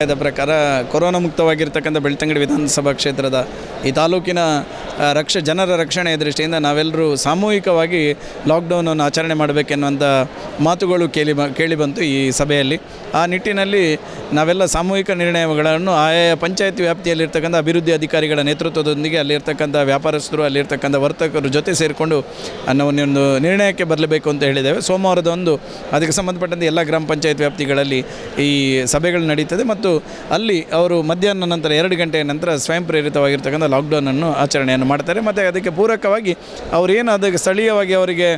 ಪ್ರಕಾರ ಕೊರೋನಾ ಮುಕ್ತವಾಗಿರ್ತಕ್ಕಂಥ ಬೆಳ್ತಂಗಡಿ ವಿಧಾನಸಭಾ ಕ್ಷೇತ್ರದ ಈ ತಾಲೂಕಿನ ರಕ್ಷ ಜನರ ರಕ್ಷಣೆಯ ದೃಷ್ಟಿಯಿಂದ ನಾವೆಲ್ಲರೂ ಸಾಮೂಹಿಕವಾಗಿ ಲಾಕ್ಡೌನನ್ನು ಆಚರಣೆ ಮಾಡಬೇಕೆನ್ನುವಂಥ ಮಾತುಗಳು ಕೇಳಿ ಕೇಳಿ ಬಂತು ಈ ಸಭೆಯಲ್ಲಿ. ಆ ನಿಟ್ಟಿನಲ್ಲಿ ನಾವೆಲ್ಲ ಸಾಮೂಹಿಕ ನಿರ್ಣಯಗಳನ್ನು ಆಯಾ ಪಂಚಾಯತ್ ವ್ಯಾಪ್ತಿಯಲ್ಲಿರ್ತಕ್ಕಂಥ ಅಭಿವೃದ್ಧಿ ಅಧಿಕಾರಿಗಳ ನೇತೃತ್ವದೊಂದಿಗೆ ಅಲ್ಲಿರ್ತಕ್ಕಂಥ ವ್ಯಾಪಾರಸ್ಥರು, ಅಲ್ಲಿರ್ತಕ್ಕಂಥ ವರ್ತಕರು ಜೊತೆ ಸೇರಿಕೊಂಡು ಅನ್ನೋ ಒಂದು ನಿರ್ಣಯಕ್ಕೆ ಬರಲೇಬೇಕು ಅಂತ ಹೇಳಿದ್ದೇವೆ. ಸೋಮವಾರದ ಒಂದು ಅದಕ್ಕೆ ಸಂಬಂಧಪಟ್ಟಂತೆ ಎಲ್ಲ ಗ್ರಾಮ ಪಂಚಾಯತ್ ವ್ಯಾಪ್ತಿಗಳಲ್ಲಿ ಈ ಸಭೆಗಳು ನಡೀತದೆ ಮತ್ತು ಅಲ್ಲಿ ಅವರು ಮಧ್ಯಾಹ್ನ ನಂತರ ಎರಡು ಗಂಟೆಯ ನಂತರ ಸ್ವಯಂ ಪ್ರೇರಿತವಾಗಿರ್ತಕ್ಕಂಥ ಲಾಕ್ಡೌನನ್ನು ಆಚರಣೆಯನ್ನು ಮಾಡ್ತಾರೆ. ಮತ್ತು ಅದಕ್ಕೆ ಪೂರಕವಾಗಿ ಅವರೇನು ಅದಕ್ಕೆ ಸ್ಥಳೀಯವಾಗಿ ಅವರಿಗೆ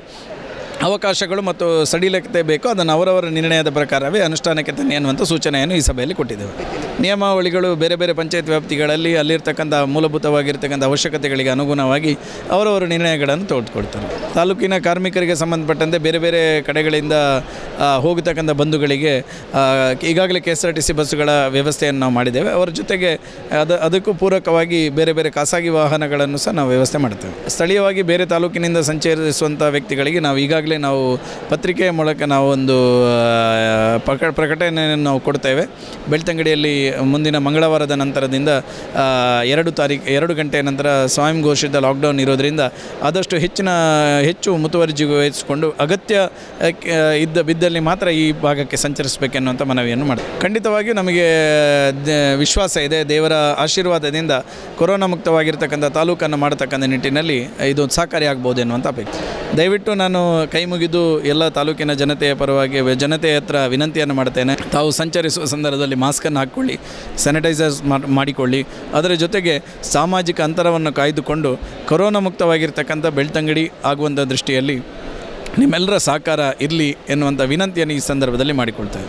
ಅವಕಾಶಗಳು ಮತ್ತು ಸಡಿಲತೆ ಬೇಕು ಅದನ್ನು ಅವರವರ ನಿರ್ಣಯದ ಪ್ರಕಾರವೇ ಅನುಷ್ಠಾನಕ್ಕೆ ತನ್ನಿ ಅನ್ನುವಂಥ ಸೂಚನೆಯನ್ನು ಈ ಸಭೆಯಲ್ಲಿ ಕೊಟ್ಟಿದ್ದೇವೆ. ನಿಯಮಾವಳಿಗಳು ಬೇರೆ ಬೇರೆ ಪಂಚಾಯತ್ ವ್ಯಾಪ್ತಿಗಳಲ್ಲಿ ಅಲ್ಲಿರ್ತಕ್ಕಂಥ ಮೂಲಭೂತವಾಗಿರ್ತಕ್ಕಂಥ ಅವಶ್ಯಕತೆಗಳಿಗೆ ಅನುಗುಣವಾಗಿ ಅವರವರ ನಿರ್ಣಯಗಳನ್ನು ತೆಗೆದುಕೊಳ್ತಾರೆ. ತಾಲೂಕಿನ ಕಾರ್ಮಿಕರಿಗೆ ಸಂಬಂಧಪಟ್ಟಂತೆ ಬೇರೆ ಬೇರೆ ಕಡೆಗಳಿಂದ ಹೋಗತಕ್ಕಂಥ ಬಂಧುಗಳಿಗೆ ಈಗಾಗಲೇ K S R T C ಬಸ್ಸುಗಳ ವ್ಯವಸ್ಥೆಯನ್ನು ನಾವು ಮಾಡಿದ್ದೇವೆ. ಅವರ ಜೊತೆಗೆ ಅದು, ಅದಕ್ಕೂ ಪೂರಕವಾಗಿ ಬೇರೆ ಬೇರೆ ಖಾಸಗಿ ವಾಹನಗಳನ್ನು ಸಹ ನಾವು ವ್ಯವಸ್ಥೆ ಮಾಡ್ತೇವೆ. ಸ್ಥಳೀಯವಾಗಿ ಬೇರೆ ತಾಲೂಕಿನಿಂದ ಸಂಚರಿಸುವಂಥ ವ್ಯಕ್ತಿಗಳಿಗೆ ನಾವು ಈಗಾಗಲೇ ನಾವು ಪತ್ರಿಕೆಯ ಮೂಲಕ ನಾವು ಒಂದು ಪ್ರಕ, ಪ್ರಕಟಣೆಯನ್ನು ನಾವು ಕೊಡ್ತೇವೆ. ಬೆಳ್ತಂಗಡಿಯಲ್ಲಿ ಮುಂದಿನ ಮಂಗಳವಾರದ ನಂತರದಿಂದ ಎರಡು ತಾರೀಕು ಎರಡು ಗಂಟೆಯ ನಂತರ ಸ್ವಯಂ ಘೋಷಿತ ಲಾಕ್ಡೌನ್ ಇರೋದರಿಂದ ಆದಷ್ಟು ಹೆಚ್ಚಿನ, ಹೆಚ್ಚು ಮುತುವರ್ಜಿ ವಹಿಸಿಕೊಂಡು ಅಗತ್ಯ ಇದ್ದ, ಬಿದ್ದಲ್ಲಿ ಮಾತ್ರ ಈ ಭಾಗಕ್ಕೆ ಸಂಚರಿಸಬೇಕೆನ್ನುವಂಥ ಮನವಿಯನ್ನು ಮಾಡಿ ಖಂಡಿತವಾಗಿಯೂ ನಮಗೆ ವಿಶ್ವಾಸ ಇದೆ. ದೇವರ ಆಶೀರ್ವಾದದಿಂದ ಕೊರೋನಾ ಮುಕ್ತವಾಗಿರ್ತಕ್ಕಂಥ ತಾಲೂಕನ್ನು ಮಾಡತಕ್ಕಂಥ ನಿಟ್ಟಿನಲ್ಲಿ ಇದು ಸಹಕಾರಿಯಾಗ್ಬೋದು ಎನ್ನುವಂಥ ಅಪೇಕ್ಷೆ. ದಯವಿಟ್ಟು ನಾನು ಕೈ ಮುಗಿದು ಎಲ್ಲ ತಾಲೂಕಿನ ಜನತೆಯ ಪರವಾಗಿ ಜನತೆಯ ಹತ್ರ ವಿನಂತಿಯನ್ನು ಮಾಡ್ತೇನೆ. ತಾವು ಸಂಚರಿಸುವ ಸಂದರ್ಭದಲ್ಲಿ ಮಾಸ್ಕನ್ನು ಹಾಕ್ಕೊಳ್ಳಿ ಸ್ಯಾನಿಟೈಸರ್ಸ್ ಮಾಡಿಕೊಳ್ಳಿ. ಅದರ ಜೊತೆಗೆ ಸಾಮಾಜಿಕ ಅಂತರವನ್ನು ಕಾಯ್ದುಕೊಂಡು ಕೊರೋನಾ ಮುಕ್ತವಾಗಿರ್ತಕ್ಕಂಥ ಬೆಳ್ತಂಗಡಿ ಆಗುವಂಥ ದೃಷ್ಟಿಯಲ್ಲಿ ನಿಮ್ಮೆಲ್ಲರ ಸಹಕಾರ ಇರಲಿ ಎನ್ನುವಂಥ ವಿನಂತಿಯನ್ನು ಈ ಸಂದರ್ಭದಲ್ಲಿ ಮಾಡಿಕೊಳ್ತೇವೆ